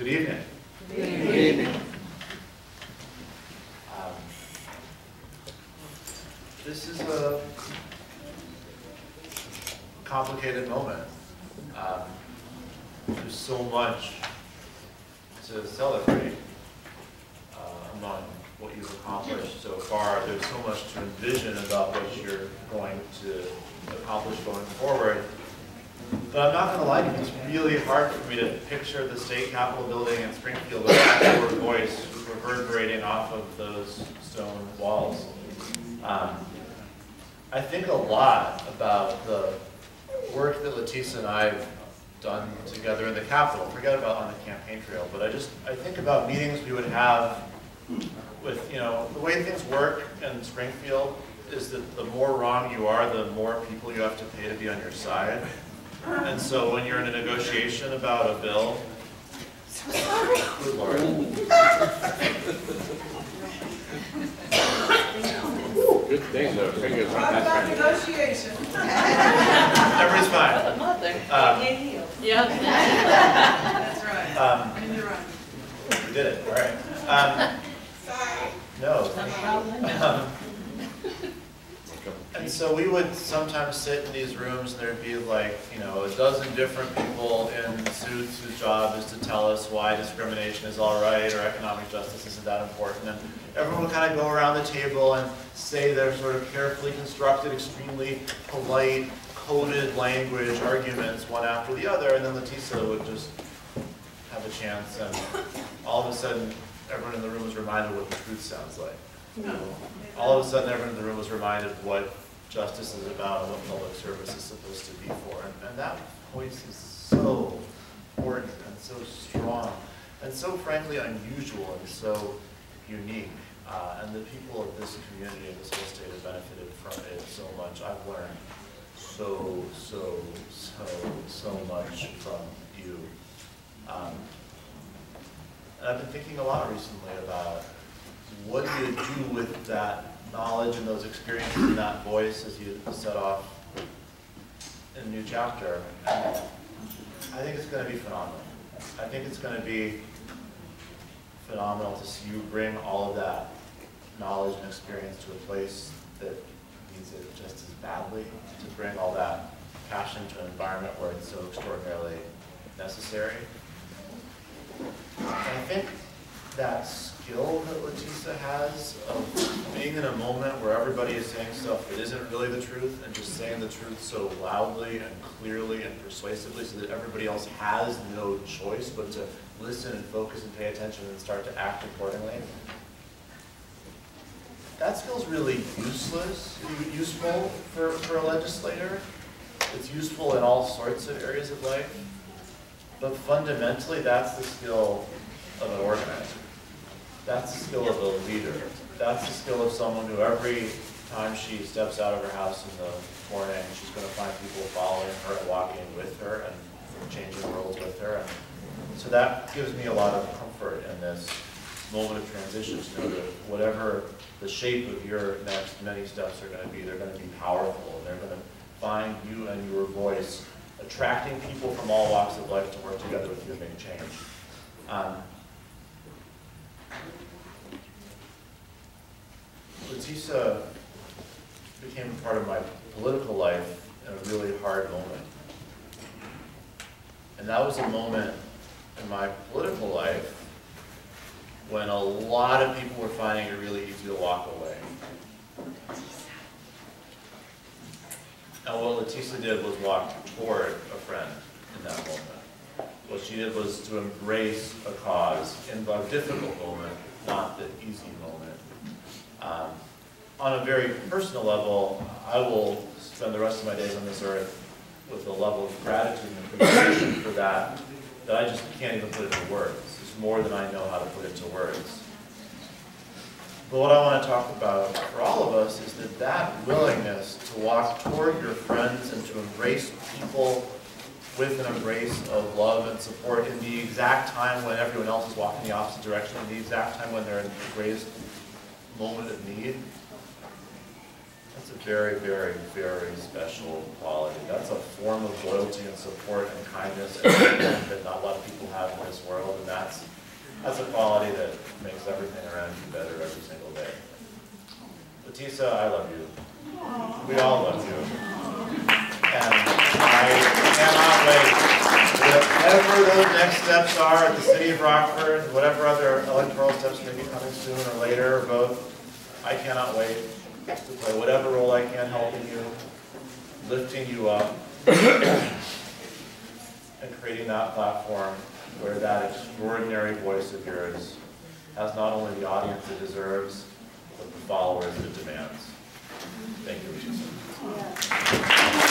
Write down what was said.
Good evening. Good evening. Um, This is a complicated moment. Um, There's so much to celebrate uh, among what you've accomplished so far. There's so much to envision about what you're going to accomplish going forward. But I'm not gonna lie to you, it's really hard for me to picture the state capitol building in Springfield without your voice reverberating off of those stone walls. Um, I think a lot about the work that Litesa and I have done together in the Capitol, forget about on the campaign trail, but I just, I think about meetings we would have with, you know, the way things work in Springfield is that the more wrong you are, the more people you have to pay to be on your side. And so when you're in a negotiation about a bill, good lord. Good thing the fingers on Talk about that. negotiation. Everybody's fine. Mother. Um, Yeah. That's right. um, And you're right. we did it, all right. Um, no. Um, And so we would sometimes sit in these rooms and there'd be like, you know, a dozen different people in suits whose job is to tell us why discrimination is all right or economic justice isn't that important. And everyone would kind of go around the table and say their sort of carefully constructed, extremely polite, coded language arguments one after the other. And then Litesa would just have a chance and all of a sudden, everyone in the room was reminded what the truth sounds like No. all of a sudden, everyone in the room was reminded what justice is about and what public service is supposed to be for. And, and that voice is so important and so strong and so frankly unusual and so unique. Uh, and the people of this community and this whole state have benefited from it so much. I've learned so, so, so, so much from you. Um, and I've been thinking a lot recently about what do you do with that knowledge and those experiences and that voice as you set off in a new chapter? And I think it's going to be phenomenal. I think it's going to be phenomenal to see you bring all of that knowledge and experience to a place that needs it just as badly, to bring all that passion to an environment where it's so extraordinarily necessary. And I think that skill that Litesa has of being in a moment where everybody is saying stuff that isn't really the truth and just saying the truth so loudly and clearly and persuasively so that everybody else has no choice but to listen and focus and pay attention and start to act accordingly. That skill's really useless, useful for, for a legislator. It's useful in all sorts of areas of life. But fundamentally, that's the skill of an organizer. That's the skill of a leader. That's the skill of someone who every time she steps out of her house in the morning, she's going to find people following her and walking with her and changing worlds with her. And so that gives me a lot of comfort in this moment of transition to know that whatever the shape of your next many steps are going to be, they're going to be powerful and they're going to find you and your voice attracting people from all walks of life to work together with you and make change. Um, Litesa became a part of my political life in a really hard moment. And that was a moment in my political life when a lot of people were finding it really easy to walk away. And what Litesa did was walk toward a friend in that moment. What she did was to embrace a cause in a difficult moment, not the easy moment. Um, on a very personal level, I will spend the rest of my days on this earth with a level of gratitude and appreciation for that that I just can't even put into words. It's more than I know how to put into words. But what I want to talk about for all of us is that that willingness to walk toward your friends and to embrace people with an embrace of love and support in the exact time when everyone else is walking the opposite direction, in the exact time when they're in the greatest moment of need. That's a very, very, very special quality. That's a form of loyalty and support and kindness that not a lot of people have in this world, and that's, that's a quality that makes everything around you better every single day. Batista, I love you. We all love you. Whatever those next steps are at the city of Rockford, whatever other electoral steps may be coming soon or later, or both, I cannot wait to play whatever role I can helping you, lifting you up, and creating that platform where that extraordinary voice of yours has not only the audience it deserves, but the followers it demands. Thank you, Lisa.